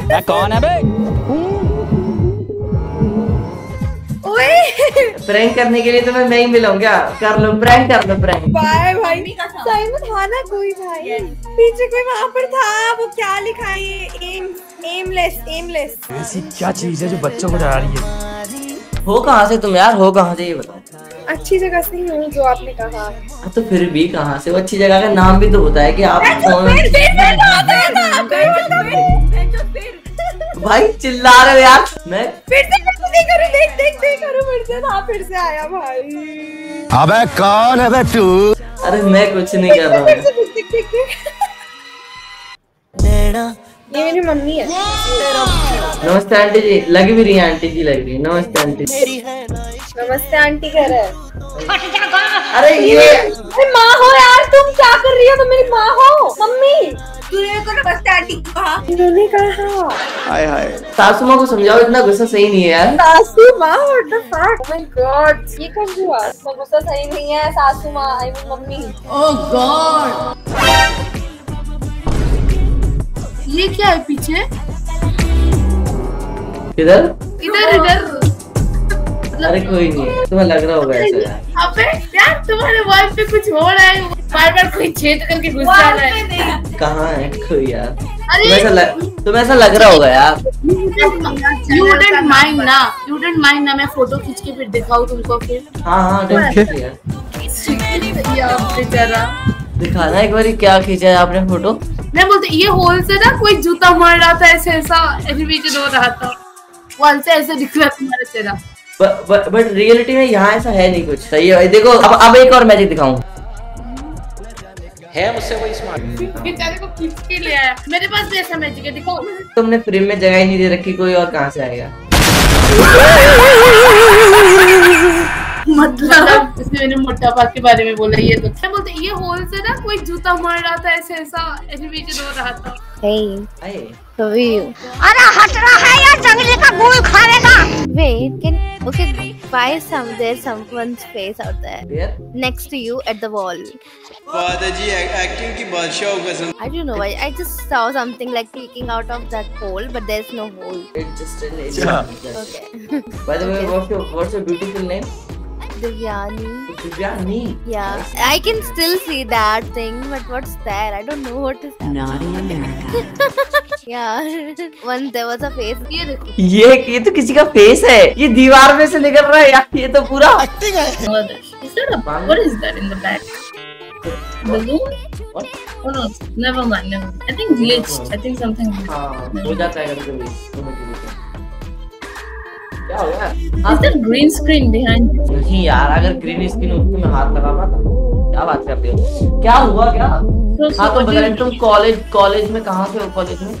कौन है बे प्रैंक करने के लिए तो मैं मैं ही मिला क्या? कर लो प्रैंक कर लो प्रैंक बाय भाई सही में था। ना कोई भाई। पीछे कोई वहाँ पर था। वो क्या लिखा है? एम एमलेस एमलेस ऐसी क्या चीज़ है जो बच्चों को डरा रही है? हो कहाँ से तुम यार? हो कहाँ से ये बताओ? अच्छी जगह से ही हूँ जो आपने कहा। हाँ, तो फिर भी कहाँ से? वो अच्छी जगह का नाम भी तो होता है कि आप भाई चिल्ला रहे हो यार। मैं फिर से फिर से देख देख देख देख करो फिर से। था फिर से आया भाई। अबे कौन है बे तू? अरे मैं कुछ नहीं कर रहा फिर हूँ से देख देख देख देख ये मेरी मम्मी है। नमस्ते आंटी जी। लग भी रही है आंटी जी लग रही है। नमस्ते आंटी जी। नमस्ते आंटी कह रहे अरे ये अरे माँ हो यार तुम क्या कर रही हो? तुम मेरी माँ हो मम्मी। तूने तो नमस्ते आंटी कहा इन्होंने कहा हाय हाय। सासू माँ को समझाओ इतना गुस्सा सही नहीं है। यार सासू माँ what the fuck my god ये कौन सी बात? इसमें गुस्सा सही नहीं है सासू माँ आई मीन मम्मी। ये क्या है पीछे? किधर इधर इधर। अरे कोई नहीं तुम्हें लग रहा होगा ऐसा। यार अबे यार तुम्हारे वाइफ पे कुछ हो रहा है? बार बार कोई छेद करके घुस जा रहा है। कहाँ है कोई यार? अरे तुम्हें ऐसा लग तुम्हें ऐसा लग रहा होगा यार। यू डेंट माइंड ना। यू डेंट माइंड ना। मैं फ़ोटो खींच के फिर दिखाऊँ तुमको फिर। हाँ हाँ definitely यार। या बेचारा दिखाना एक बार क्या खींचा है आपने फ़ोटो मैं बोलते ये होल से ना कोई जूता मार रहा था ऐसे ऐसा एनिमेशन हो रहा था। वॉल से ऐसे दिख रहा तुम्हारा चेहरा बट रियलिटी में यहाँ ऐसा है नहीं कुछ। सही है। देखो अब अब एक और मैजिक दिखाऊँ। है मुझसे कोई स्मार्ट बेचारे को खींच के ले आया। मेरे पास भी ऐसा मैजिक है दिखाओ। तुमने फ्रेम में जगह ही नहीं दे रखी कोई और कहाँ से आएगा? मतलब इसने मैंने मोटापा के बारे में बोला ये तो क्या बोलते ये होल से ना कोई जूता मार रहा था ऐसे ऐसा एनिमेशन हो रहा था? अरे हट रहा है या जंगली का गुल खाएगा Wait, can okay Why is some there someone's face out there? Next to you at the wall. Fatherji, acting ki. I don't know. I, I just saw something like peeking out of that hole, but there's no hole. It's just an area. Yeah. Okay. By the way, okay. what's your what's your beautiful name? Divyani. Divyani. Yeah, I can still see that thing, but what's there? I don't know what is that. Naughty America. yeah. Once there was a face. ये देखो ये ये तो किसी का face है ये दीवार में से निकल रहा है यार ये तो पूरा Bangladesh. Is that a what is that in the back? Balloon? What? Oh no, never mind, never mind. I think glitched. I think something. हाँ हो जाता है कभी कभी। क्या हो गया Is there green screen नहीं यार अगर ग्रीन स्क्रीन होती तो मैं हाथ लगा पाता क्या बात करते हो? क्या हुआ क्या? So, so हाँ तो बता तुम कॉलेज कॉलेज में कहाँ से हो कॉलेज में?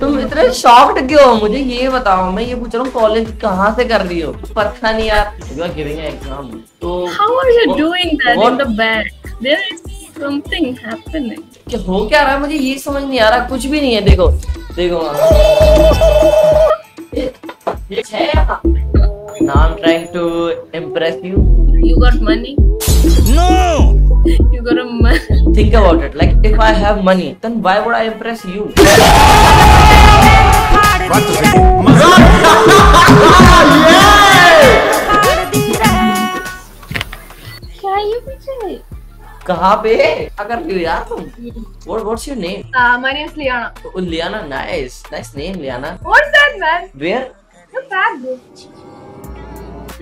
तुम इतने शॉक्ड क्यों हो? मुझे ये बताओ मैं ये पूछ रहा हूँ कॉलेज कहाँ से कर रही हो? पता नहीं यार। यू आर गिविंग एग्ज़ाम तो you What- doing that what- in the back? There is something happening. क्या हो क्या रहा है? मुझे ये समझ नहीं आ रहा कुछ भी नहीं है देखो। देखो ये ये है यहाँ Now I'm trying to impress you. You got money? No You got a money? Think about it. Like if I have money, then why would I impress you? कहाँ पे क्या कर यार तुम? What What's your name? Uh, my name is Liana. Oh, Liana. Nice, nice name, Liana. What's that, man? Where? The bag.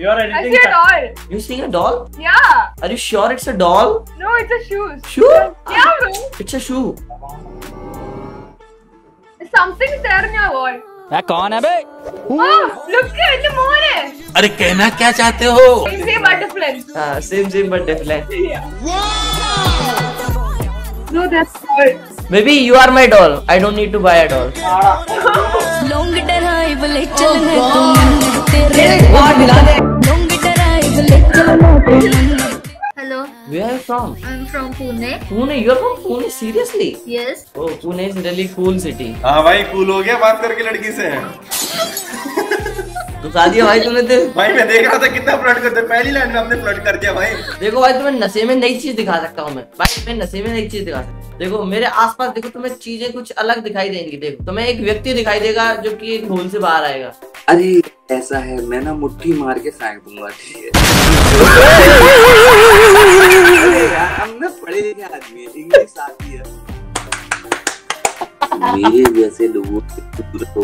You are I see a doll. You seeing a doll? Yeah. Are you sure it's a doll? No, it's a shoes. Shoe? Yeah, bro. It's a shoe. Something's there in your wall. मैं कौन है बे Oh, look at अरे कहना क्या चाहते हो Same, same but different. Ah, same, same but different. No, that's good. Maybe you are my doll. I don't need to buy a doll. Long drive ले चलने तुम तेरे लॉन्ग ड्राइव ले चलने Hello, Where are you from? I'm from Pune. Pune. You're from Pune? Seriously? Yes. Oh, Pune is really cool city. हाँ भाई cool हो गया बात करके लड़की से तो शादी भाई तुमने तो भाई मैं देख रहा था कितना फ्लर्ट करते पहली लाइन में आपने फ्लर्ट कर दिया भाई। देखो भाई तुम्हें नशे में नई चीज़ दिखा सकता हूँ मैं। भाई मैं नशे में नई चीज़ दिखा सकता हूँ। देखो मेरे आसपास देखो तुम्हें चीज़ें कुछ अलग दिखाई देंगी। देखो तुम्हें एक व्यक्ति दिखाई देगा जो कि एक होल से बाहर आएगा। अरे ऐसा है मैं ना मुट्ठी मार के फेंक दूँगा ठीक है? हम ना पढ़े लिखे आदमी है इंग्लिश आती है। मेरे जैसे लोगों से हो